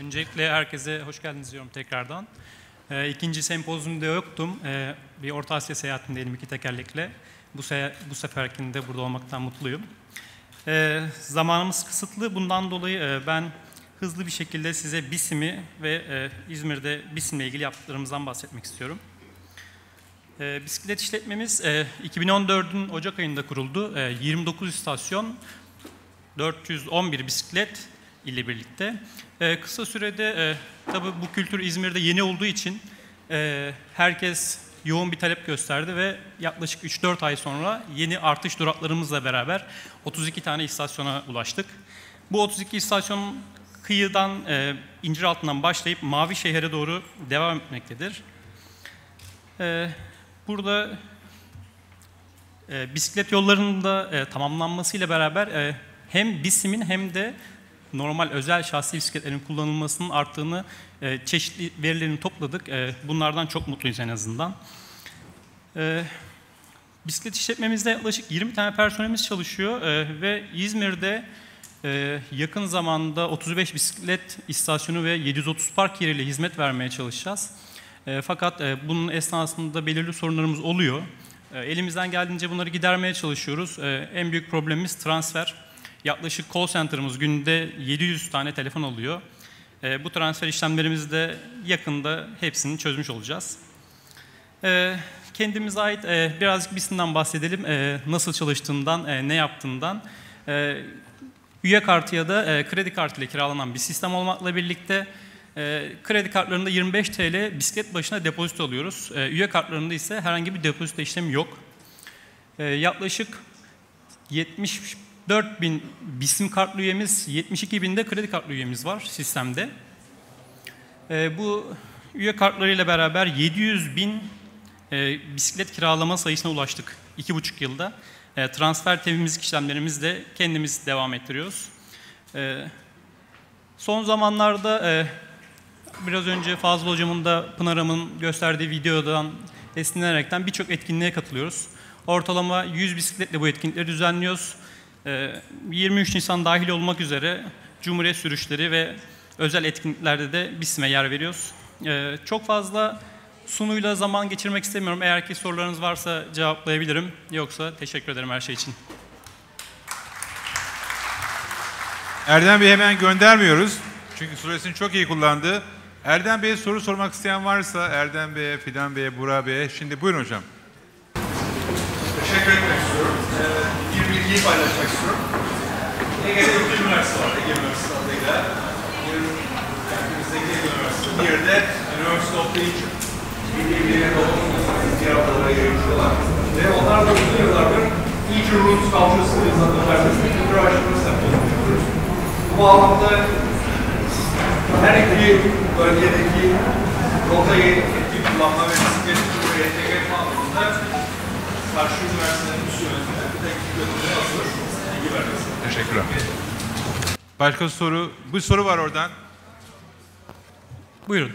Öncelikle herkese hoş geldiniz diyorum tekrardan. Ee, ikinci sempozyumda yoktum. Ee, bir Orta Asya seyahatindeydim iki tekerlekle. Bu, se bu seferkinde burada olmaktan mutluyum. Ee, zamanımız kısıtlı. Bundan dolayı e, ben hızlı bir şekilde size BİSİM'i ve e, İzmir'de BİSİM'le ilgili yaptıklarımızdan bahsetmek istiyorum. E, bisiklet işletmemiz e, 2014'ün Ocak ayında kuruldu. E, 29 istasyon, 411 bisiklet ile birlikte. E, kısa sürede e, tabii bu kültür İzmir'de yeni olduğu için e, herkes yoğun bir talep gösterdi ve yaklaşık 3-4 ay sonra yeni artış duraklarımızla beraber 32 tane istasyona ulaştık. Bu 32 istasyon kıyıdan, e, incir altından başlayıp Mavi Şehir'e doğru devam etmektedir. E, burada e, bisiklet yollarının da e, tamamlanmasıyla beraber e, hem BİSİM'in hem de normal özel şahsi bisikletlerin kullanılmasının arttığını e, çeşitli verilerini topladık. E, bunlardan çok mutluyuz en azından. E, bisiklet işletmemizde yaklaşık 20 tane personelimiz çalışıyor e, ve İzmir'de e, yakın zamanda 35 bisiklet istasyonu ve 730 park yeriyle hizmet vermeye çalışacağız. E, fakat e, bunun esnasında belirli sorunlarımız oluyor. E, elimizden geldiğince bunları gidermeye çalışıyoruz. E, en büyük problemimiz transfer. Yaklaşık call center'ımız günde 700 tane telefon alıyor. E, bu transfer işlemlerimizde yakında hepsini çözmüş olacağız. E, kendimize ait e, birazcık birisinden bahsedelim. E, nasıl çalıştığından, e, ne yaptığından. E, üye kartı ya da e, kredi kartı ile kiralanan bir sistem olmakla birlikte e, kredi kartlarında 25 TL bisiklet başına depozito alıyoruz. E, üye kartlarında ise herhangi bir depozito işlemi yok. E, yaklaşık 70 4000 bisim kartlı üyemiz, 72 bin de kredi kartlı üyemiz var sistemde. E, bu üye kartlarıyla beraber 700 bin e, bisiklet kiralama sayısına ulaştık 2,5 yılda. E, transfer temizlik işlemlerimizle kendimiz devam ettiriyoruz. E, son zamanlarda e, biraz önce Fazıl Hocam'ın da Pınar gösterdiği videodan esinlenerekten birçok etkinliğe katılıyoruz. Ortalama 100 bisikletle bu etkinlikleri düzenliyoruz. 23 Nisan dahil olmak üzere Cumhuriyet sürüşleri ve özel etkinliklerde de BİSİM'e yer veriyoruz. Çok fazla sunuyla zaman geçirmek istemiyorum. Eğer ki sorularınız varsa cevaplayabilirim. Yoksa teşekkür ederim her şey için. Erdem Bey'i hemen göndermiyoruz. Çünkü süresini çok iyi kullandı. Erdem Bey'e soru sormak isteyen varsa Erdem Bey'e, Fidan Bey'e, Burak Bey'e. Şimdi buyurun hocam. Teşekkür. Ee, bir bilgiyi paylaşmak istiyorum. Ege'de iki üniversite var. Ege Üniversitesi adıyla. Bir kendimizdeki Ege Üniversitesi. Bir de University of Legion. Birbirlerine doğru tiyatrolara yayınlıyorlar. Ve onlar da uzun yıllardır Legion Roots Studies adlı üniversitesinde kültür araştırması yapıyoruz. Bu alanda her iki bölgedeki rotayı etki kullanma ve bisiklet ve entegre etme karşı üniversitelerin üst yönetimine bir teknik yönetimine hazır bilgi vermesi. Teşekkürler. Başka soru? Bir soru var oradan. Buyurun.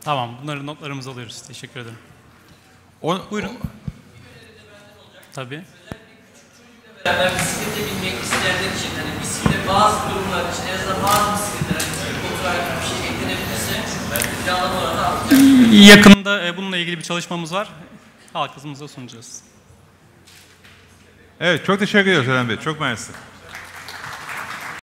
Tamam, bunları notlarımızı alıyoruz. Teşekkür ederim. O, Buyurun. Tabii. beraber bisiklete binmek isteyenler için hani bisiklet bazı durumlar için en azından bazı bisikletler hani bir şey eklenebilirse planlama oranı artacak. Yakında e, bununla ilgili bir çalışmamız var. Halkımıza sunacağız. Evet çok teşekkür ediyoruz Erdem Bey. Çok mersi.